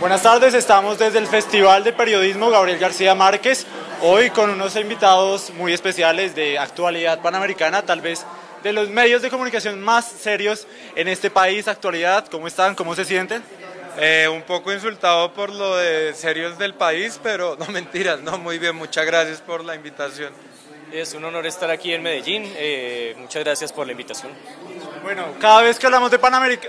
Buenas tardes, estamos desde el Festival de Periodismo Gabriel García Márquez, hoy con unos invitados muy especiales de actualidad panamericana, tal vez de los medios de comunicación más serios en este país, actualidad, ¿cómo están? ¿Cómo se sienten? Eh, un poco insultado por lo de serios del país, pero no mentiras, no, muy bien, muchas gracias por la invitación. Es un honor estar aquí en Medellín. Eh, muchas gracias por la invitación. Bueno, cada vez que hablamos de,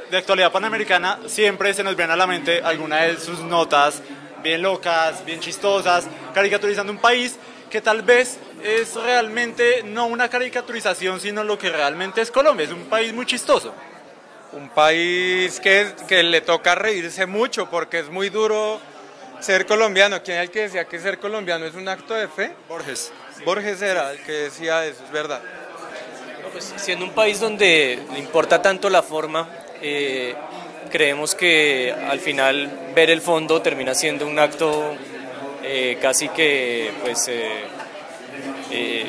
de actualidad panamericana, siempre se nos viene a la mente alguna de sus notas bien locas, bien chistosas, caricaturizando un país que tal vez es realmente no una caricaturización, sino lo que realmente es Colombia. Es un país muy chistoso. Un país que, que le toca reírse mucho porque es muy duro ser colombiano. ¿Quién es el que decía que ser colombiano es un acto de fe? Borges. Borges era el que decía eso, es verdad. Pues, siendo un país donde importa tanto la forma, eh, creemos que al final ver el fondo termina siendo un acto eh, casi que pues eh,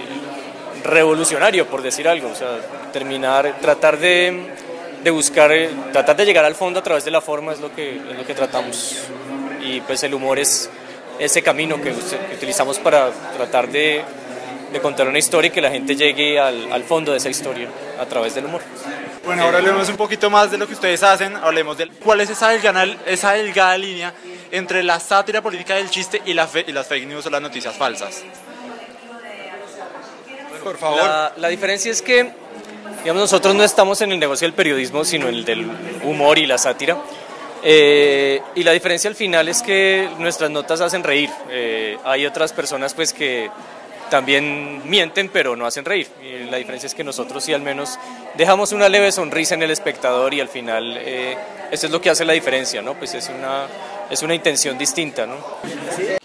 revolucionario, por decir algo. O sea, terminar, tratar de, de, buscar, tratar de llegar al fondo a través de la forma es lo que, es lo que tratamos. Y pues el humor es ese camino que utilizamos para tratar de de contar una historia y que la gente llegue al, al, fondo de esa historia a través del humor. Bueno, ahora hablemos un poquito más de lo que ustedes hacen, hablemos de cuál es esa delgada, esa delgada línea entre la sátira política del chiste y, la fe, y las fake news o las noticias falsas. Por favor. La, la diferencia es que, digamos, nosotros no estamos en el negocio del periodismo, sino en el del humor y la sátira. Eh, y la diferencia al final es que nuestras notas hacen reír. Eh, hay otras personas pues que también mienten pero no hacen reír. Y la diferencia es que nosotros sí al menos dejamos una leve sonrisa en el espectador y al final eh, eso es lo que hace la diferencia, ¿no? Pues es una, es una intención distinta, ¿no?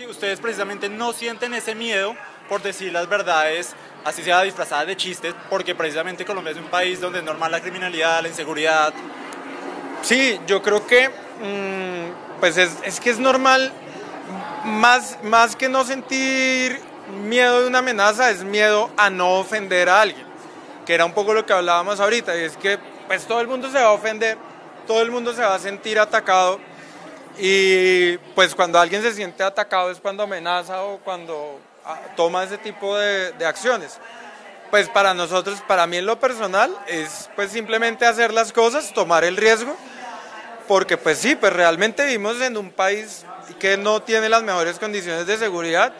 Ustedes precisamente no sienten ese miedo por decir las verdades, así sea disfrazada de chistes, porque precisamente Colombia es un país donde es normal la criminalidad, la inseguridad. Sí, yo creo que mmm, pues es, es, que es normal más, más que no sentir miedo de una amenaza es miedo a no ofender a alguien, que era un poco lo que hablábamos ahorita, y es que pues todo el mundo se va a ofender, todo el mundo se va a sentir atacado y pues cuando alguien se siente atacado es cuando amenaza o cuando ah, toma ese tipo de, acciones. Pues para nosotros, para mí en lo personal, es pues simplemente hacer las cosas, tomar el riesgo, porque pues sí, pues realmente vivimos en un país que no tiene las mejores condiciones de seguridad,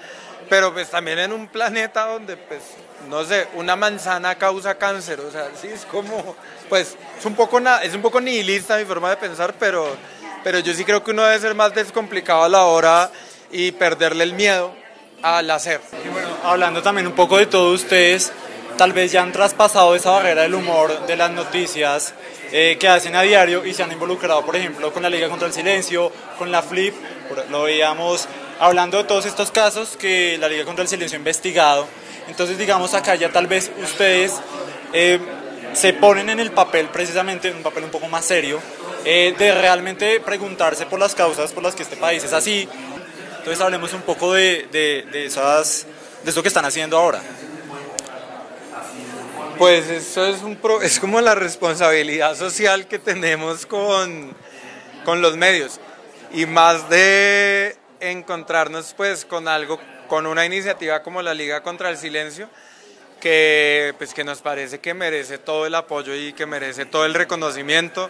pero pues también en un planeta donde pues no sé, una manzana causa cáncer, o sea, sí es como pues es un poco es un poco nihilista mi forma de pensar, pero pero yo sí creo que uno debe ser más descomplicado a la hora y perderle el miedo al hacer. Y bueno, hablando también un poco de todos ustedes, tal vez ya han traspasado esa barrera del humor, de las noticias eh, que hacen a diario y se han involucrado, por ejemplo, con la Liga contra el Silencio, con la Flip, lo veíamos hablando de todos estos casos que la Liga contra el Silencio ha investigado. Entonces, digamos, acá ya tal vez ustedes eh, se ponen en el papel, precisamente, un papel un poco más serio, eh, de realmente preguntarse por las causas por las que este país es así. Entonces, hablemos un poco de, de, de esas, de eso que están haciendo ahora. Pues eso es, un pro, es como la responsabilidad social que tenemos con, con los medios y más de encontrarnos pues con algo, con una iniciativa como la Liga contra el Silencio, que pues que nos parece que merece todo el apoyo y que merece todo el reconocimiento,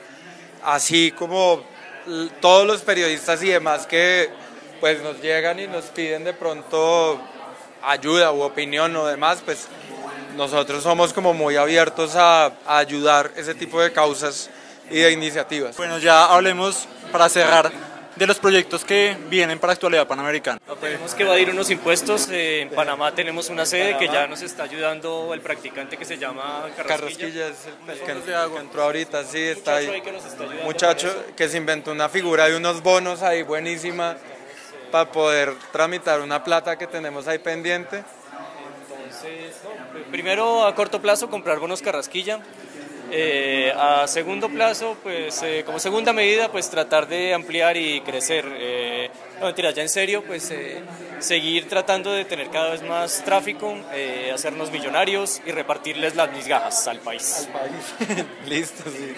así como todos los periodistas y demás que pues nos llegan y nos piden de pronto ayuda u opinión o demás, pues nosotros somos como muy abiertos a, a ayudar ese tipo de causas y de iniciativas. Bueno, ya hablemos para cerrar de los proyectos que vienen para actualidad panamericana. Tenemos que evadir unos impuestos. Eh, en Panamá tenemos una sede que ya nos está ayudando el practicante que se llama Carrasquilla. Carrasquilla es el que, que entró ahorita, sí, está ahí. Muchacho que se inventó una figura de unos bonos ahí buenísima para poder tramitar una plata que tenemos ahí pendiente. Entonces, no, primero a corto plazo comprar bonos Carrasquilla eh, a segundo plazo, pues eh, como segunda medida, pues tratar de ampliar y crecer. Eh, no mentira, ya en serio, pues eh, seguir tratando de tener cada vez más tráfico, eh, hacernos millonarios y repartirles las migajas al país. Al país, listo, sí.